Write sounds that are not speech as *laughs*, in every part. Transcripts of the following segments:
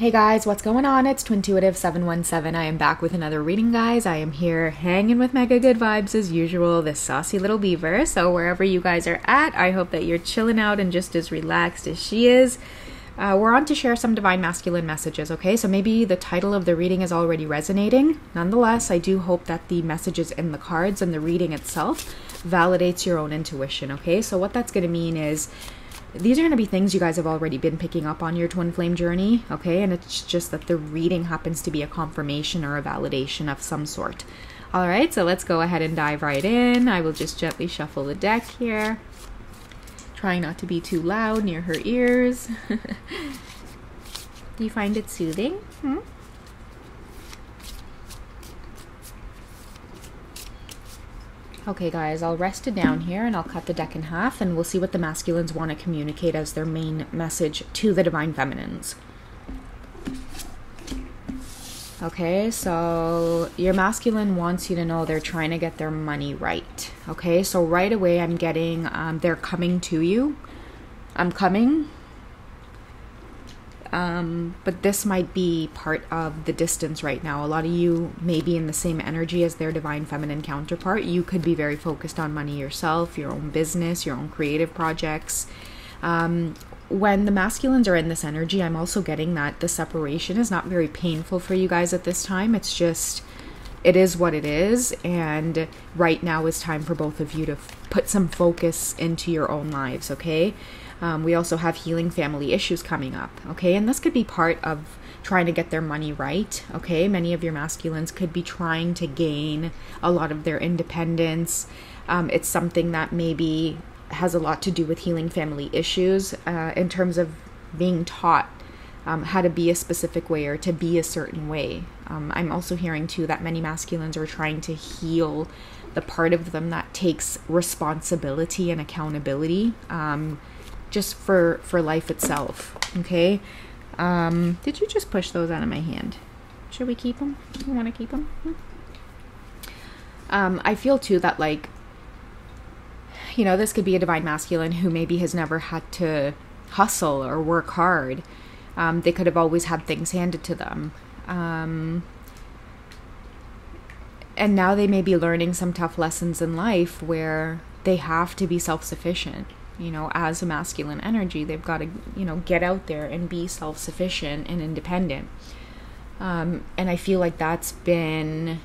Hey guys, what's going on? It's Twintuitive717. I am back with another reading, guys. I am here hanging with mega good vibes as usual, this saucy little beaver. So, wherever you guys are at, I hope that you're chilling out and just as relaxed as she is. Uh, we're on to share some divine masculine messages, okay? So, maybe the title of the reading is already resonating. Nonetheless, I do hope that the messages in the cards and the reading itself validates your own intuition, okay? So, what that's going to mean is these are going to be things you guys have already been picking up on your twin flame journey, okay? And it's just that the reading happens to be a confirmation or a validation of some sort. All right, so let's go ahead and dive right in. I will just gently shuffle the deck here, trying not to be too loud near her ears. *laughs* Do you find it soothing? Hmm? Okay, guys, I'll rest it down here and I'll cut the deck in half and we'll see what the masculines want to communicate as their main message to the divine feminines. Okay, so your masculine wants you to know they're trying to get their money right. Okay, so right away I'm getting um, they're coming to you. I'm coming um, but this might be part of the distance right now. A lot of you may be in the same energy as their divine feminine counterpart. You could be very focused on money yourself, your own business, your own creative projects. Um, when the masculines are in this energy, I'm also getting that the separation is not very painful for you guys at this time. It's just, it is what it is. And right now is time for both of you to f- put some focus into your own lives, okay? Um, we also have healing family issues coming up, okay? And this could be part of trying to get their money right, okay? Many of your masculines could be trying to gain a lot of their independence. Um, it's something that maybe has a lot to do with healing family issues uh, in terms of being taught um, how to be a specific way or to be a certain way. Um, I'm also hearing too that many masculines are trying to heal the part of them that takes responsibility and accountability. Um, just for for life itself okay um did you just push those out of my hand should we keep them you want to keep them hmm. um i feel too that like you know this could be a divine masculine who maybe has never had to hustle or work hard um, they could have always had things handed to them um, and now they may be learning some tough lessons in life where they have to be self-sufficient you know, as a masculine energy, they've got to, you know, get out there and be self sufficient and independent. Um, and I feel like that's been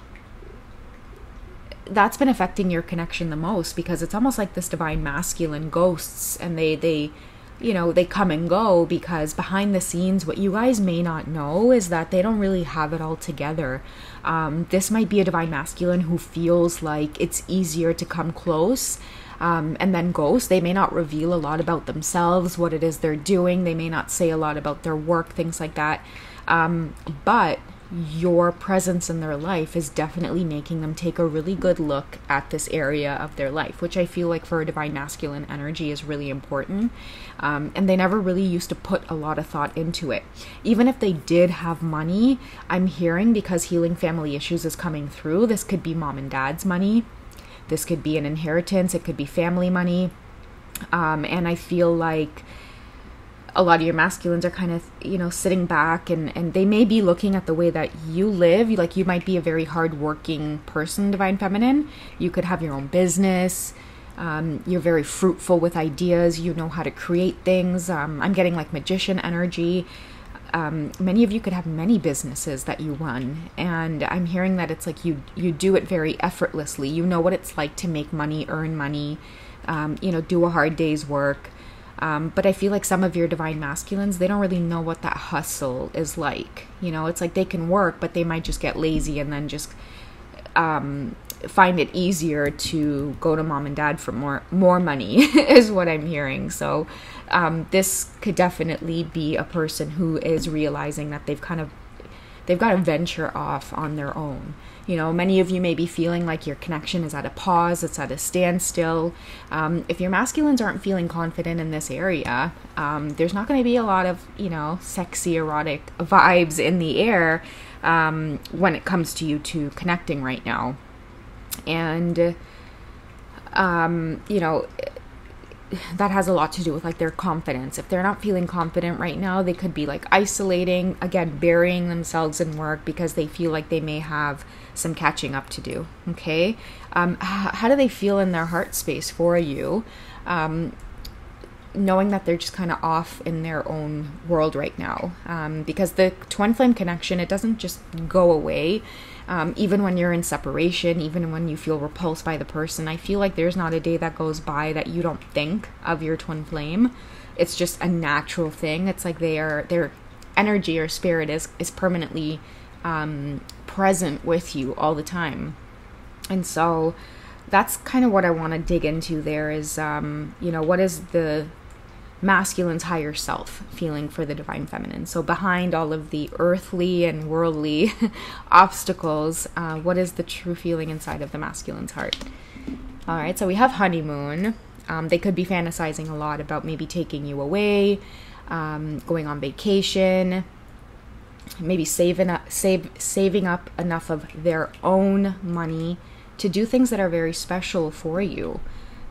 that's been affecting your connection the most because it's almost like this divine masculine ghosts and they they you know they come and go because behind the scenes what you guys may not know is that they don't really have it all together um, this might be a divine masculine who feels like it's easier to come close um, and then ghost. They may not reveal a lot about themselves, what it is they're doing. They may not say a lot about their work, things like that. Um, but your presence in their life is definitely making them take a really good look at this area of their life, which I feel like for a divine masculine energy is really important. Um, and they never really used to put a lot of thought into it. Even if they did have money, I'm hearing because healing family issues is coming through, this could be mom and dad's money this could be an inheritance, it could be family money. Um, and I feel like a lot of your masculines are kind of you know sitting back and and they may be looking at the way that you live. Like you might be a very hardworking person divine feminine. You could have your own business. Um, you're very fruitful with ideas. You know how to create things. Um, i'm getting like magician energy. Um, many of you could have many businesses that you run and i'm hearing that it's like you you do it very effortlessly. You know what it's like to make money earn money um, you know do a hard day's work um, but i feel like some of your divine masculines they don't really know what that hustle is like you know it's like they can work but they might just get lazy and then just um, find it easier to go to mom and dad for more more money *laughs* is what i'm hearing so um, this could definitely be a person who is realizing that they've kind of they've got to venture off on their own. You know, many of you may be feeling like your connection is at a pause, it's at a standstill. Um, if your masculines aren't feeling confident in this area, um, there's not going to be a lot of, you know, sexy, erotic vibes in the air um, when it comes to you two connecting right now. And, um, you know, that has a lot to do with like their confidence. If they're not feeling confident right now, they could be like isolating, again, burying themselves in work because they feel like they may have some catching up to do. Okay. Um, how do they feel in their heart space for you? Um, knowing that they're just kind of off in their own world right now. Um, because the twin flame connection, it doesn't just go away. Um, even when you're in separation, even when you feel repulsed by the person, I feel like there's not a day that goes by that you don't think of your twin flame. It's just a natural thing. It's like they are their energy or spirit is is permanently um, present with you all the time, and so that's kind of what I want to dig into. There is, um, you know, what is the masculine's higher self feeling for the divine feminine. So, behind all of the earthly and worldly *laughs* obstacles, uh, what is the true feeling inside of the masculine's heart? All right, so we have honeymoon. Um, they could be fantasizing a lot about maybe taking you away, um, going on vacation, maybe saving up, save, saving up enough of their own money to do things that are very special for you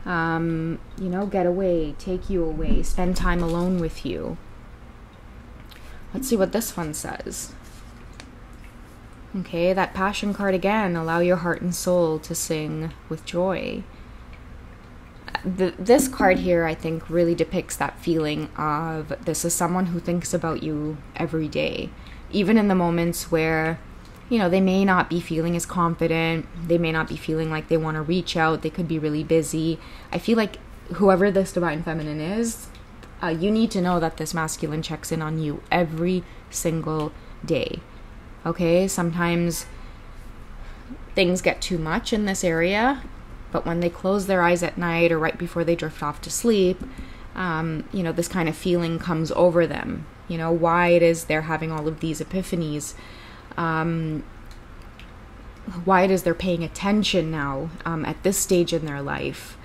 um, you know, get away, take you away, spend time alone with you. Let's see what this one says. Okay, that passion card again. Allow your heart and soul to sing with joy. The, this card here, I think, really depicts that feeling of this is someone who thinks about you every day, even in the moments where you know, they may not be feeling as confident. They may not be feeling like they want to reach out. They could be really busy. I feel like whoever this divine feminine is, uh, you need to know that this masculine checks in on you every single day. Okay? Sometimes things get too much in this area, but when they close their eyes at night or right before they drift off to sleep, um, you know, this kind of feeling comes over them. You know, why it is they're having all of these epiphanies um, why it is they're paying attention now um, at this stage in their life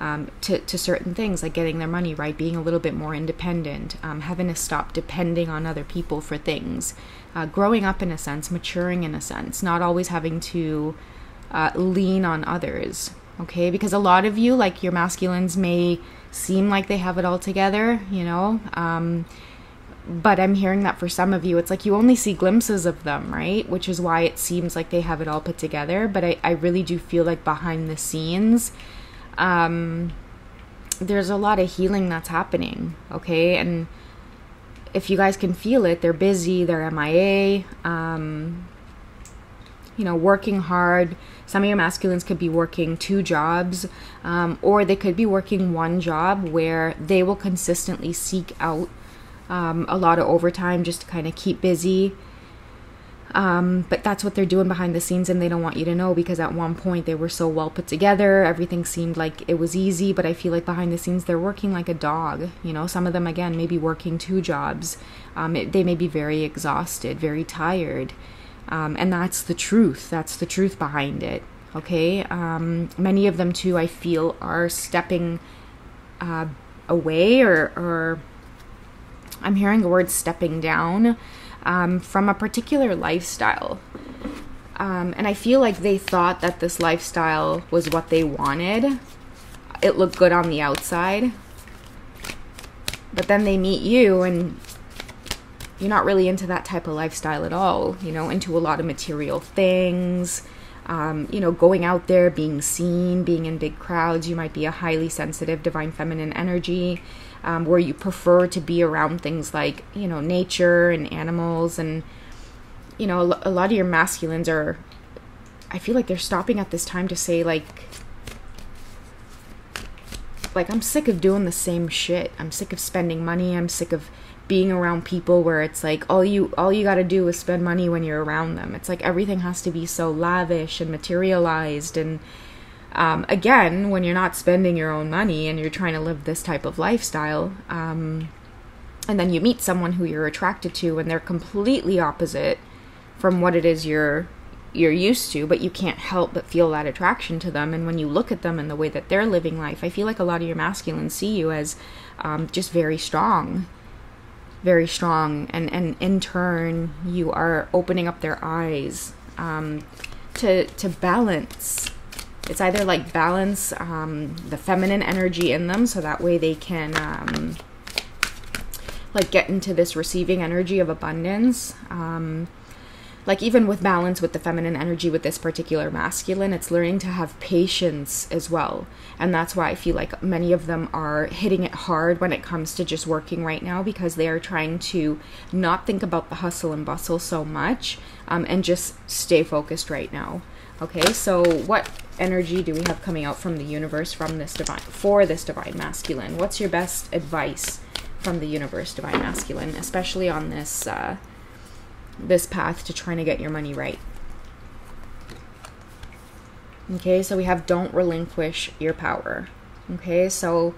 um, to, to certain things like getting their money right, being a little bit more independent, um, having to stop depending on other people for things, uh, growing up in a sense, maturing in a sense, not always having to uh, lean on others. Okay, because a lot of you, like your masculines, may seem like they have it all together, you know. But I'm hearing that for some of you, it's like you only see glimpses of them, right? Which is why it seems like they have it all put together. But I, I really do feel like behind the scenes, um, there's a lot of healing that's happening, okay? And if you guys can feel it, they're busy, they're MIA, um, you know, working hard. Some of your masculines could be working two jobs, um, or they could be working one job where they will consistently seek out um, a lot of overtime just to kind of keep busy. Um, but that's what they're doing behind the scenes, and they don't want you to know because at one point they were so well put together. Everything seemed like it was easy, but I feel like behind the scenes they're working like a dog. You know, some of them, again, maybe working two jobs. Um, it, they may be very exhausted, very tired. Um, and that's the truth. That's the truth behind it. Okay. Um, many of them, too, I feel, are stepping uh, away or, or I'm hearing the word stepping down um, from a particular lifestyle. Um, and I feel like they thought that this lifestyle was what they wanted. It looked good on the outside. But then they meet you and you're not really into that type of lifestyle at all, you know, into a lot of material things. Um, you know, going out there, being seen, being in big crowds. You might be a highly sensitive divine feminine energy um, where you prefer to be around things like you know nature and animals and you know a, a lot of your masculines are i feel like they're stopping at this time to say like like i'm sick of doing the same shit. I'm sick of spending money. I'm sick of being around people where it's like all you all you got to do is spend money when you're around them. It's like everything has to be so lavish and materialized and um, again, when you're not spending your own money and you're trying to live this type of lifestyle, um, and then you meet someone who you're attracted to and they're completely opposite from what it is you're you're used to, but you can't help but feel that attraction to them. And when you look at them and the way that they're living life, I feel like a lot of your masculines see you as um, just very strong, very strong, and and in turn, you are opening up their eyes um, to to balance it's either like balance um, the feminine energy in them so that way they can um, like get into this receiving energy of abundance. Um, like even with balance with the feminine energy with this particular masculine it's learning to have patience as well. And that's why i feel like many of them are hitting it hard when it comes to just working right now because they are trying to not think about the hustle and bustle so much um, and just stay focused right now okay so what energy do we have coming out from the universe from this divine for this divine masculine what's your best advice from the universe divine masculine especially on this uh, this path to trying to get your money right. Okay, so we have don't relinquish your power. Okay, so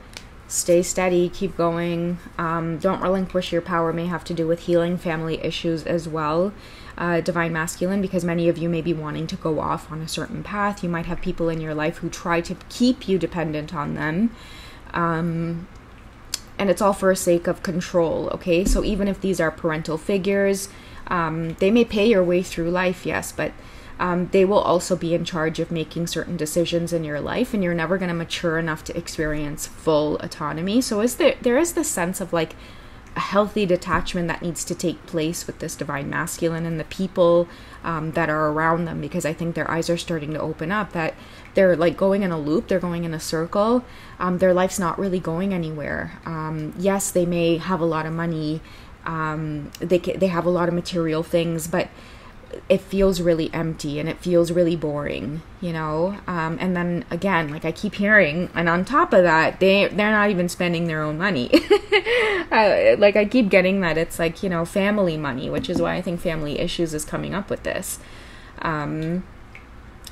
stay steady, keep going. Um, don't relinquish your power may have to do with healing family issues as well. Uh, divine masculine, because many of you may be wanting to go off on a certain path. You might have people in your life who try to keep you dependent on them. Um, and it's all for a sake of control, okay? So even if these are parental figures, um, they may pay your way through life, yes, but um, they will also be in charge of making certain decisions in your life, and you're never going to mature enough to experience full autonomy. So, is there there is this sense of like a healthy detachment that needs to take place with this divine masculine and the people um, that are around them because I think their eyes are starting to open up that they're like going in a loop, they're going in a circle. Um, their life's not really going anywhere. Um, yes, they may have a lot of money um, they they have a lot of material things, but it feels really empty and it feels really boring, you know. Um, and then again, like I keep hearing, and on top of that, they they're not even spending their own money. *laughs* uh, like I keep getting that it's like you know family money, which is why I think family issues is coming up with this. Um,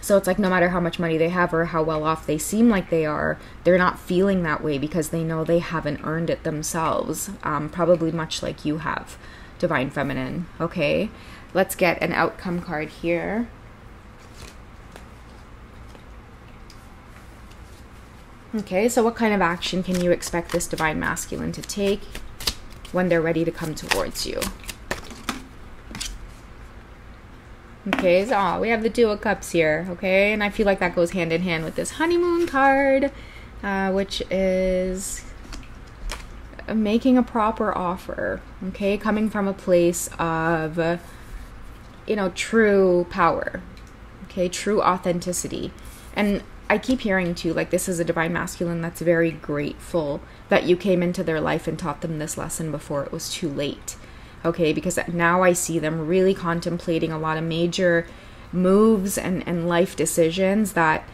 so it's like no matter how much money they have or how well off they seem like they are, they're not feeling that way because they know they haven't earned it themselves. Um, probably much like you have, Divine Feminine. Okay, let's get an outcome card here. Okay, so what kind of action can you expect this Divine Masculine to take when they're ready to come towards you? Okay, so oh, we have the Two of Cups here, okay? And I feel like that goes hand in hand with this honeymoon card, uh, which is making a proper offer, okay? Coming from a place of, you know, true power, okay? True authenticity. And I keep hearing too, like, this is a divine masculine that's very grateful that you came into their life and taught them this lesson before it was too late okay because now i see them really contemplating a lot of major moves and, and life decisions that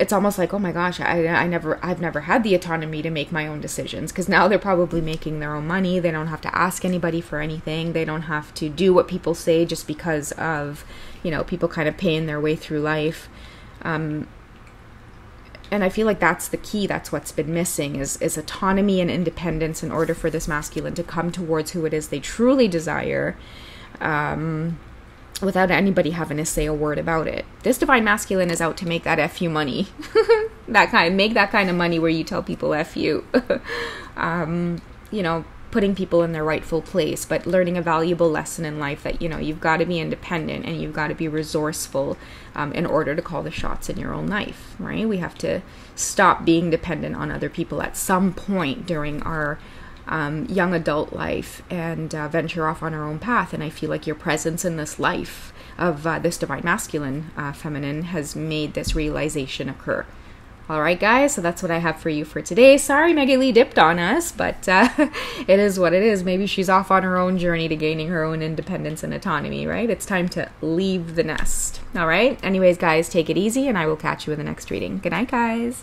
it's almost like oh my gosh I, I never i've never had the autonomy to make my own decisions. Because now they're probably making their own money. They don't have to ask anybody for anything. They don't have to do what people say just because of you know people kind of paying their way through life. Um, and I feel like that's the key. That's what's been missing is is autonomy and independence in order for this masculine to come towards who it is they truly desire, um, without anybody having to say a word about it. This divine masculine is out to make that fu money, *laughs* that kind make that kind of money where you tell people fu, *laughs* um, you know, putting people in their rightful place, but learning a valuable lesson in life that, you know, you've got to be independent and you've got to be resourceful um, in order to call the shots in your own life, right? We have to stop being dependent on other people at some point during our um, young adult life and uh, venture off on our own path. And I feel like your presence in this life of uh, this divine masculine uh, feminine has made this realization occur. All right, guys, so that's what I have for you for today. Sorry Maggie Lee dipped on us, but uh, *laughs* it is what it is. Maybe she's off on her own journey to gaining her own independence and autonomy, right? It's time to leave the nest. All right? Anyways, guys, take it easy, and I will catch you in the next reading. Good night, guys.